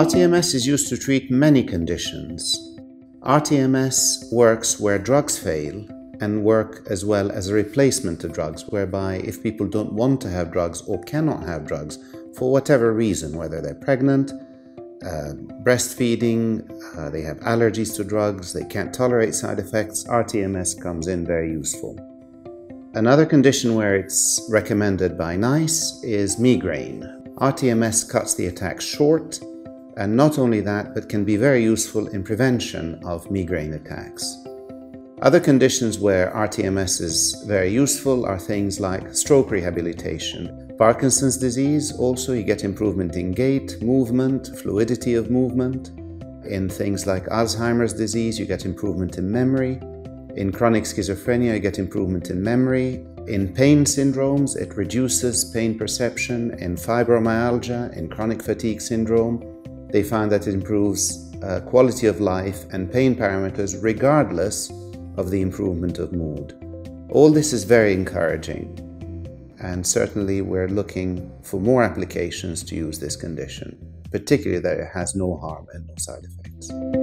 RTMS is used to treat many conditions. RTMS works where drugs fail and work as well as a replacement to drugs, whereby if people don't want to have drugs or cannot have drugs for whatever reason, whether they're pregnant, uh, breastfeeding, uh, they have allergies to drugs, they can't tolerate side effects, RTMS comes in very useful. Another condition where it's recommended by NICE is migraine. RTMS cuts the attack short, and not only that, but can be very useful in prevention of migraine attacks. Other conditions where RTMS is very useful are things like stroke rehabilitation. Parkinson's disease, also you get improvement in gait, movement, fluidity of movement. In things like Alzheimer's disease, you get improvement in memory. In chronic schizophrenia, you get improvement in memory. In pain syndromes, it reduces pain perception. In fibromyalgia, in chronic fatigue syndrome, they found that it improves uh, quality of life and pain parameters regardless of the improvement of mood. All this is very encouraging, and certainly we're looking for more applications to use this condition, particularly that it has no harm and no side effects.